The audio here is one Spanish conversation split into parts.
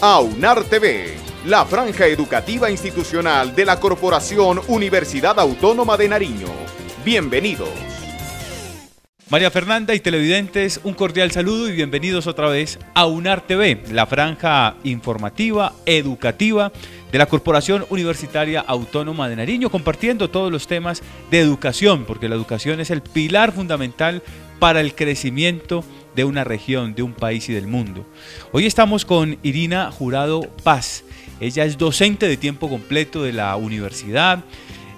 AUNAR TV, la franja educativa institucional de la Corporación Universidad Autónoma de Nariño. Bienvenidos. María Fernanda y televidentes, un cordial saludo y bienvenidos otra vez a UNAR TV, la franja informativa, educativa de la Corporación Universitaria Autónoma de Nariño, compartiendo todos los temas de educación, porque la educación es el pilar fundamental para el crecimiento de una región, de un país y del mundo. Hoy estamos con Irina Jurado Paz. Ella es docente de tiempo completo de la universidad,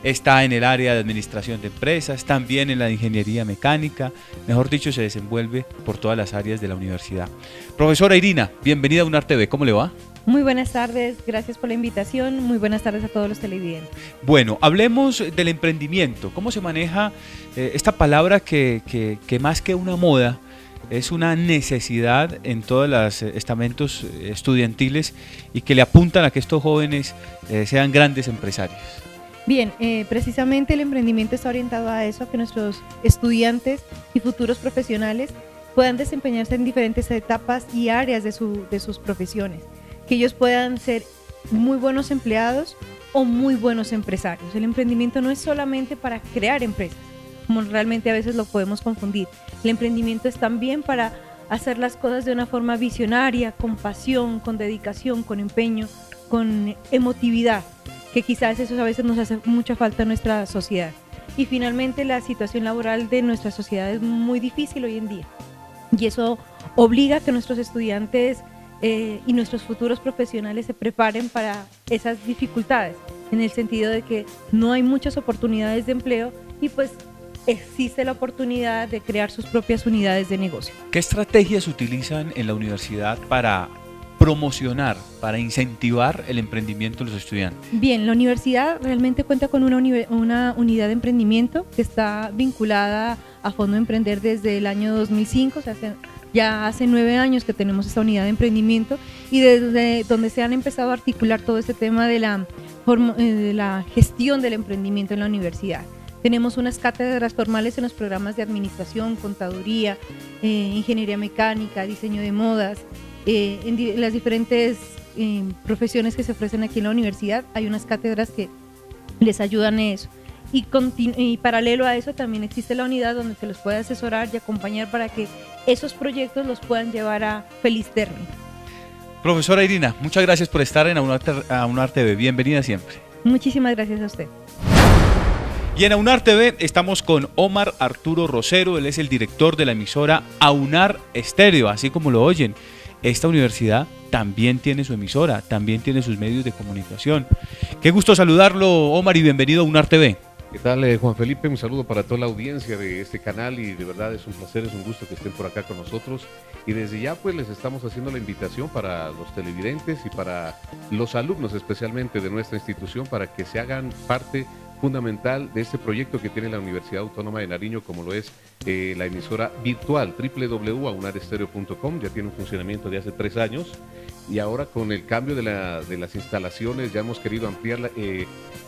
está en el área de administración de empresas, también en la ingeniería mecánica, mejor dicho, se desenvuelve por todas las áreas de la universidad. Profesora Irina, bienvenida a UNAR TV, ¿cómo le va? Muy buenas tardes, gracias por la invitación, muy buenas tardes a todos los televidentes. Bueno, hablemos del emprendimiento, ¿cómo se maneja eh, esta palabra que, que, que más que una moda, es una necesidad en todos los eh, estamentos eh, estudiantiles y que le apuntan a que estos jóvenes eh, sean grandes empresarios. Bien, precisamente el emprendimiento está orientado a eso, a que nuestros estudiantes y futuros profesionales puedan desempeñarse en diferentes etapas y áreas de, de sus profesiones, que ellos puedan ser muy buenos empleados o muy buenos empresarios. El emprendimiento no es solamente para crear empresas, como realmente a veces lo podemos confundir. El emprendimiento es también para hacer las cosas de una forma visionaria, con pasión, con dedicación, con empeño, con emotividad, que quizás eso a veces nos hace mucha falta en nuestra sociedad. Y finalmente la situación laboral de nuestra sociedad es muy difícil hoy en día. Y eso obliga a que nuestros estudiantes eh, y nuestros futuros profesionales se preparen para esas dificultades, en el sentido de que no hay muchas oportunidades de empleo y pues existe la oportunidad de crear sus propias unidades de negocio. ¿Qué estrategias utilizan en la universidad para promocionar, para incentivar el emprendimiento de los estudiantes? Bien, la universidad realmente cuenta con una, una unidad de emprendimiento que está vinculada a Fondo Emprender desde el año 2005, o sea, ya hace nueve años que tenemos esta unidad de emprendimiento y desde donde se han empezado a articular todo este tema de la, eh, de la gestión del emprendimiento en la universidad. Tenemos unas cátedras formales en los programas de administración, contaduría, eh, ingeniería mecánica, diseño de modas, eh, en las diferentes eh, profesiones que se ofrecen aquí en la universidad. Hay unas cátedras que les ayudan a eso. Y, y, paralelo a eso también existe la unidad donde se los puede asesorar y acompañar para que esos proyectos los puedan llevar a feliz término. Profesora Irina, muchas gracias por estar en AUNAR TV. Bienvenida siempre. Muchísimas gracias a usted. Y en AUNAR TV estamos con Omar Arturo Rosero, él es el director de la emisora AUNAR Estéreo, así como lo oyen. Esta universidad también tiene su emisora, también tiene sus medios de comunicación. Qué gusto saludarlo, Omar, y bienvenido a UNAR TV. ¿Qué tal, eh, Juan Felipe? Un saludo para toda la audiencia de este canal y de verdad es un placer, es un gusto que estén por acá con nosotros. Y desde ya pues les estamos haciendo la invitación para los televidentes y para los alumnos especialmente de nuestra institución para que se hagan parte fundamental de este proyecto que tiene la Universidad Autónoma de Nariño, como lo es eh, la emisora virtual www.aunarestereo.com, ya tiene un funcionamiento de hace tres años. Y ahora con el cambio de, la, las instalaciones ya hemos querido ampliar eh,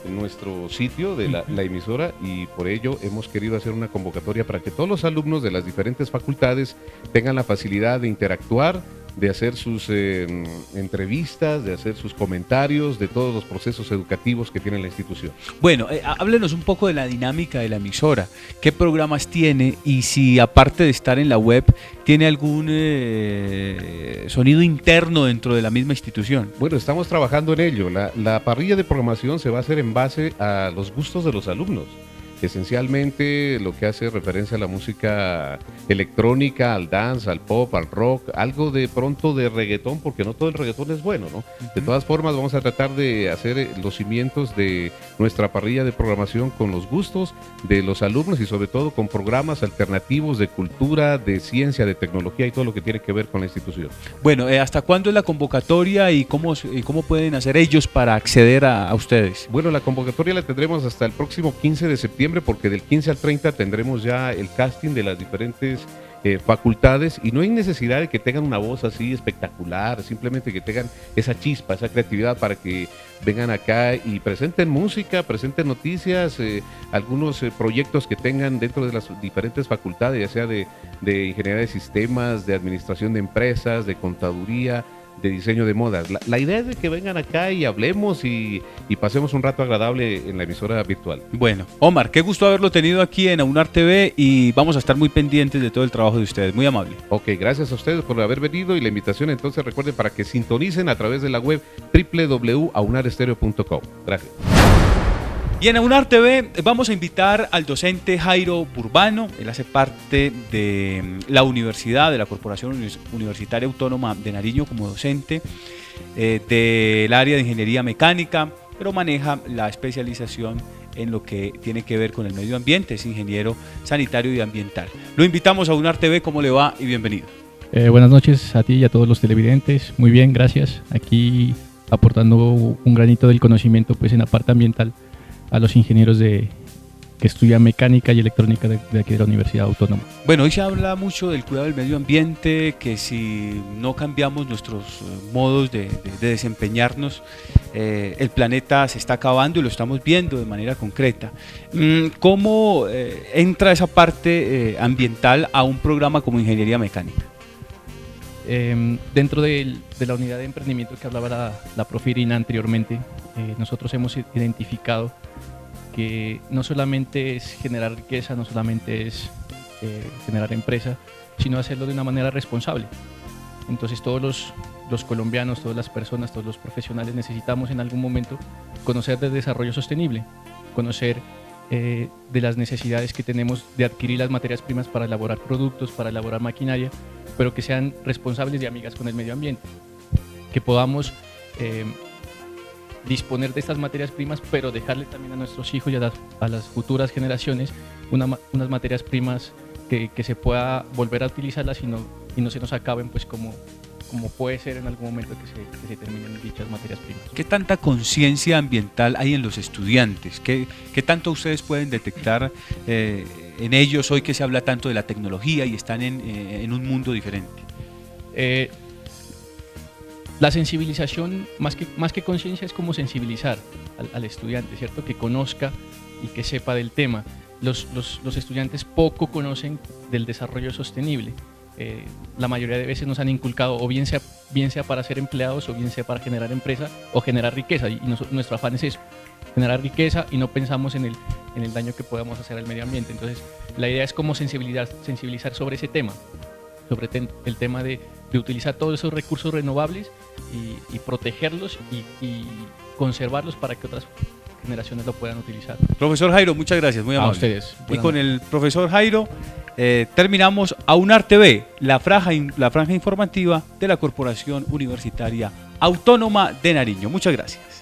nuestro sitio de la, la, emisora. Y por ello hemos querido hacer una convocatoria para que todos los alumnos de las diferentes facultades tengan la facilidad de interactuar de hacer sus eh, entrevistas, de hacer sus comentarios, de todos los procesos educativos que tiene la institución. Bueno, eh, háblenos un poco de la dinámica de la emisora, qué programas tiene y si aparte de estar en la web, tiene algún eh, sonido interno dentro de la misma institución. Bueno, estamos trabajando en ello. La, la parrilla de programación se va a hacer en base a los gustos de los alumnos esencialmente lo que hace referencia a la música electrónica, al dance, al pop, al rock, algo de pronto de reggaetón, porque no todo el reggaetón es bueno, ¿no? De todas formas, vamos a tratar de hacer eh, los cimientos de nuestra parrilla de programación con los gustos de los alumnos y sobre todo con programas alternativos de cultura, de ciencia, de tecnología y todo lo que tiene que ver con la institución. Bueno, eh, ¿hasta cuándo es la convocatoria y cómo, cómo pueden hacer ellos para acceder a, a ustedes? Bueno, la convocatoria la tendremos hasta el próximo 15 de septiembre porque del 15 al 30 tendremos ya el casting de las diferentes eh, facultades y no hay necesidad de que tengan una voz así espectacular, simplemente que tengan esa chispa, esa creatividad para que vengan acá y presenten música, presenten noticias, eh, algunos eh, proyectos que tengan dentro de las diferentes facultades, ya sea de, de ingeniería de sistemas, de administración de empresas, de contaduría, de diseño de modas. La, idea es de que vengan acá y hablemos y, pasemos un rato agradable en la emisora virtual. Bueno, Omar, qué gusto haberlo tenido aquí en Aunar TV y vamos a estar muy pendientes de todo el trabajo de ustedes. Muy amable. Ok, gracias a ustedes por haber venido y la invitación entonces recuerden para que sintonicen a través de la web www.aunarestereo.com. Gracias. Y en Aunar TV vamos a invitar al docente Jairo Burbano. Él hace parte de mm, la universidad, de la Corporación Universitaria Autónoma de Nariño como docente eh, del área de ingeniería mecánica, pero maneja la especialización en lo que tiene que ver con el medio ambiente, es ingeniero sanitario y ambiental. Lo invitamos a Unar TV, ¿cómo le va? Y bienvenido. Eh, buenas noches a ti y a todos los televidentes. Muy bien, gracias. Aquí aportando un granito del conocimiento pues en la parte ambiental a los ingenieros de, que estudian mecánica y electrónica de, aquí de la Universidad Autónoma. Bueno, hoy se habla mucho del cuidado del medio ambiente, que si no cambiamos nuestros eh, modos de, desempeñarnos, eh, el planeta se está acabando y lo estamos viendo de manera concreta. Mm, ¿Cómo eh, entra esa parte ambiental a un programa como ingeniería mecánica? Em, dentro de, la unidad de emprendimiento que hablaba la, la Profirina anteriormente, nosotros hemos identificado que no solamente es generar riqueza, no solamente es eh, generar empresa, sino hacerlo de una manera responsable. Entonces todos los, colombianos, todas las personas, todos los profesionales necesitamos en algún momento conocer de desarrollo sostenible, conocer eh, de las necesidades que tenemos de adquirir las materias primas para elaborar productos, para elaborar maquinaria, pero que sean responsables y amigas con el medio ambiente, que podamos eh, disponer de estas materias primas, pero dejarle también a nuestros hijos y a las, futuras generaciones unas materias primas que, se pueda volver a utilizarlas y no, y no se nos acaben pues como, como puede ser en algún momento que se, que se terminen dichas materias primas. ¿Qué tanta conciencia ambiental hay en los estudiantes? ¿Qué, qué tanto ustedes pueden detectar eh, en ellos hoy que se habla tanto de la tecnología y están en, eh, en un mundo diferente? Eh, la sensibilización, más que, más que conciencia, es como sensibilizar al, estudiante, ¿cierto? Que conozca y que sepa del tema. Los, los, estudiantes poco conocen del desarrollo sostenible. Eh, la mayoría de veces nos han inculcado o bien sea, bien sea para ser empleados o bien sea para generar empresa o generar riqueza. Y, nuestro afán es eso, generar riqueza y no pensamos en el, en el daño que podamos hacer al medio ambiente. Entonces, la idea es cómo sensibilizar, sensibilizar sobre ese tema, sobre el tema de, de utilizar todos esos recursos renovables y, protegerlos y, conservarlos para que otras generaciones lo puedan utilizar. Profesor Jairo, muchas gracias, muy amable. A ustedes. Y con el profesor Jairo eh, terminamos AUNAR TV, la franja, la franja informativa de la Corporación Universitaria Autónoma de Nariño. Muchas gracias.